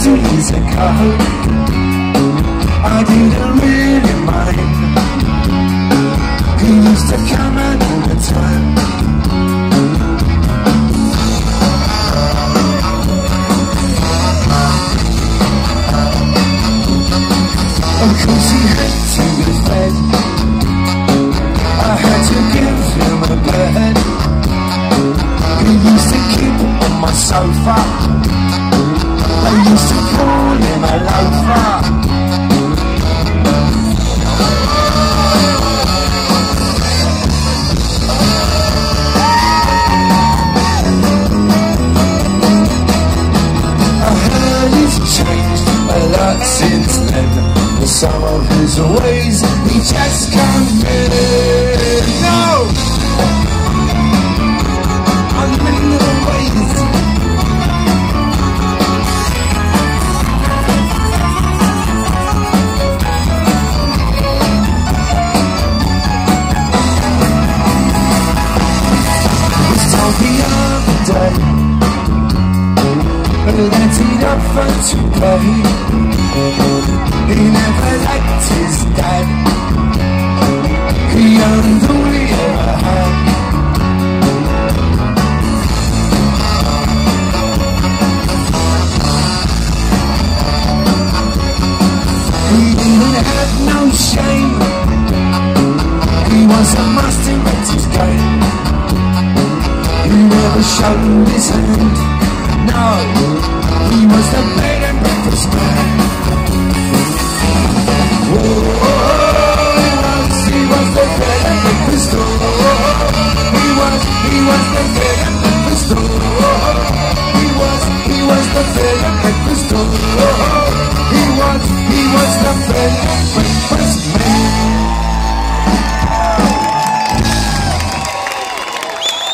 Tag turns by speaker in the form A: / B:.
A: fifty years ago I didn't really mind. He used to come out all the time. Of course he had to be fed. I had to give him a bed He used to keep on my sofa They used to call him a loafer I heard he's changed a lot since then. Some of his ways he just can't get the other day that he'd offer to pay He never liked his dad He owned all he ever had He no shame Never showed his hand No, he was the bed and breakfast man Oh, he was, he was the bed and breakfast oh, He was, he was the bed and breakfast oh, He was, he was the bed and breakfast oh, He was, he was the bed and breakfast